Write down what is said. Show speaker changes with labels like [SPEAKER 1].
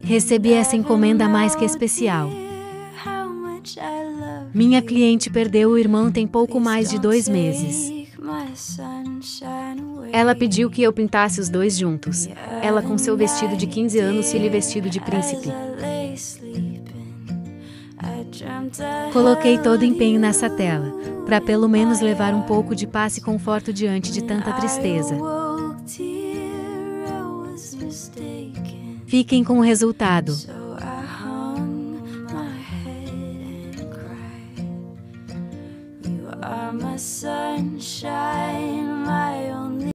[SPEAKER 1] Recebi essa encomenda mais que especial. Minha cliente perdeu o irmão tem pouco mais de dois meses. Ela pediu que eu pintasse os dois juntos. Ela com seu vestido de 15 anos e ele vestido de príncipe. Coloquei todo empenho nessa tela, para pelo menos levar um pouco de paz e conforto diante de tanta tristeza. Fiquem com o resultado.
[SPEAKER 2] sunshine.